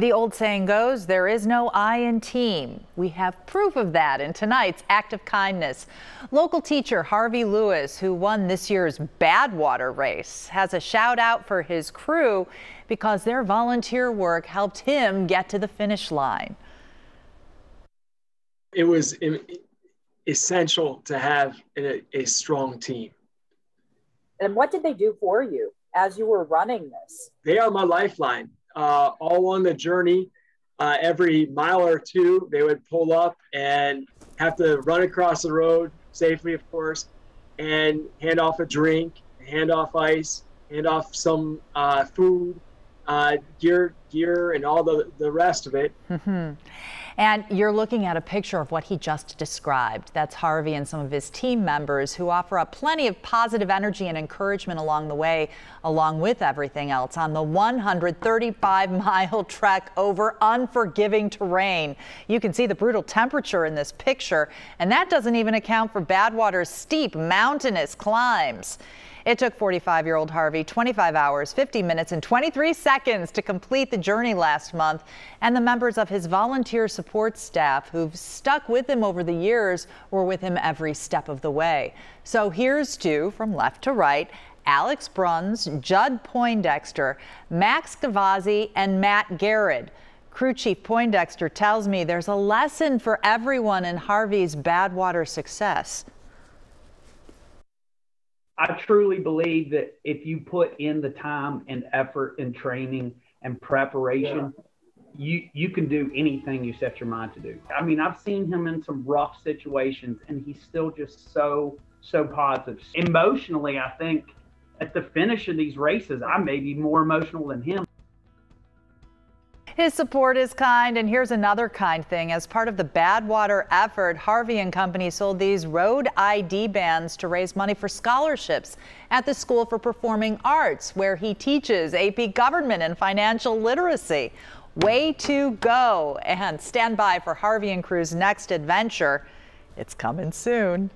The old saying goes, there is no I in team. We have proof of that in tonight's act of kindness. Local teacher Harvey Lewis, who won this year's Badwater race, has a shout out for his crew because their volunteer work helped him get to the finish line. It was essential to have a, a strong team. And what did they do for you as you were running this? They are my lifeline uh, all on the journey. Uh, every mile or two, they would pull up and have to run across the road safely, of course, and hand off a drink, hand off ice, hand off some uh, food, uh, gear, and all the the rest of it. Mm-hmm. And you're looking at a picture of what he just described. That's Harvey and some of his team members who offer up plenty of positive energy and encouragement along the way, along with everything else on the 135 mile trek over unforgiving terrain. You can see the brutal temperature in this picture, and that doesn't even account for Badwater's steep mountainous climbs. It took 45 year old Harvey 25 hours, 50 minutes, and 23 seconds to complete the journey last month. And the members of his volunteer support staff who've stuck with him over the years were with him every step of the way. So here's to, from left to right, Alex Bruns, Judd Poindexter, Max Gavazzi, and Matt Garrett. Crew Chief Poindexter tells me there's a lesson for everyone in Harvey's Badwater success. I truly believe that if you put in the time and effort and training and preparation, yeah. you you can do anything you set your mind to do. I mean, I've seen him in some rough situations and he's still just so so positive. Emotionally, I think at the finish of these races, I may be more emotional than him. His support is kind, and here's another kind thing. As part of the Badwater effort, Harvey and Company sold these road ID bands to raise money for scholarships at the School for Performing Arts, where he teaches AP government and financial literacy. Way to go! And stand by for Harvey and Crew's next adventure. It's coming soon.